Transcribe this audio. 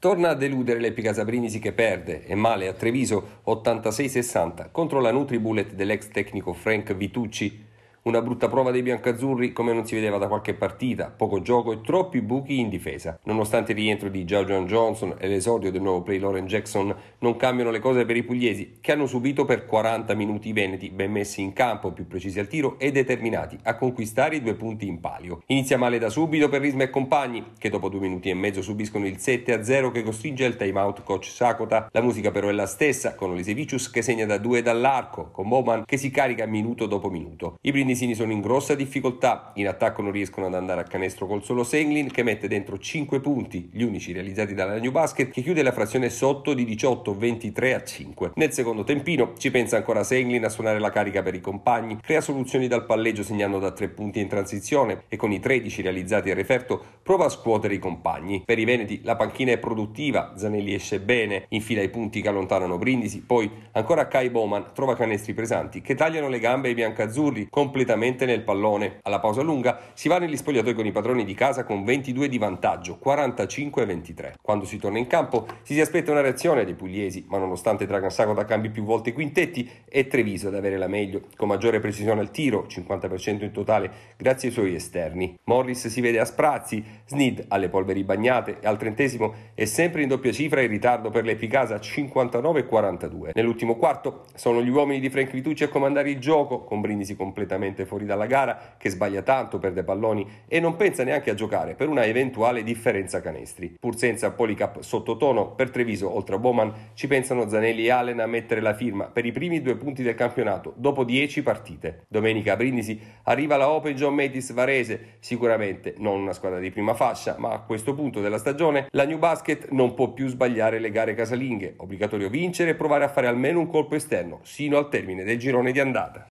Torna a deludere l'Epica Sabrindisi che perde e male a Treviso 86-60 contro la Nutribullet dell'ex tecnico Frank Vitucci una brutta prova dei biancazzurri come non si vedeva da qualche partita, poco gioco e troppi buchi in difesa. Nonostante il rientro di Joe John Johnson e l'esordio del nuovo play Lauren Jackson, non cambiano le cose per i pugliesi, che hanno subito per 40 minuti i veneti, ben messi in campo, più precisi al tiro e determinati a conquistare i due punti in palio. Inizia male da subito per Risma e compagni, che dopo due minuti e mezzo subiscono il 7-0 che costringe al timeout coach Sakota. La musica però è la stessa, con Olisevicius che segna da due dall'arco, con Bowman che si carica minuto dopo minuto. I brindisini sono in grossa difficoltà, in attacco non riescono ad andare a canestro col solo Senglin che mette dentro 5 punti, gli unici realizzati dalla New Basket che chiude la frazione sotto di 18-23 a 5. Nel secondo tempino ci pensa ancora Senglin a suonare la carica per i compagni, crea soluzioni dal palleggio segnando da 3 punti in transizione e con i 13 realizzati a referto prova a scuotere i compagni. Per i Veneti la panchina è produttiva, Zanelli esce bene, infila i punti che allontanano Brindisi, poi ancora Kai Bowman trova canestri pesanti che tagliano le gambe ai biancazzurri completamente nuovamente nel pallone. Alla pausa lunga si va negli spogliatoi con i padroni di casa con 22 di vantaggio, 45-23. Quando si torna in campo si si aspetta una reazione dei pugliesi, ma nonostante Dragan Sago da cambi più volte quintetti, è Treviso ad avere la meglio, con maggiore precisione al tiro, 50% in totale, grazie ai suoi esterni. Morris si vede a sprazzi, Snid alle polveri bagnate e al trentesimo è sempre in doppia cifra in ritardo per l'Epicasa 59-42. Nell'ultimo quarto sono gli uomini di Frank Vitucci a comandare il gioco, con Brindisi completamente fuori fuori dalla gara, che sbaglia tanto, perde palloni e non pensa neanche a giocare per una eventuale differenza canestri. Pur senza Polycap sottotono, per Treviso, oltre a Bowman, ci pensano Zanelli e Allen a mettere la firma per i primi due punti del campionato dopo 10 partite. Domenica a Brindisi arriva la Open John Metis Varese, sicuramente non una squadra di prima fascia, ma a questo punto della stagione la New Basket non può più sbagliare le gare casalinghe, obbligatorio vincere e provare a fare almeno un colpo esterno, sino al termine del girone di andata.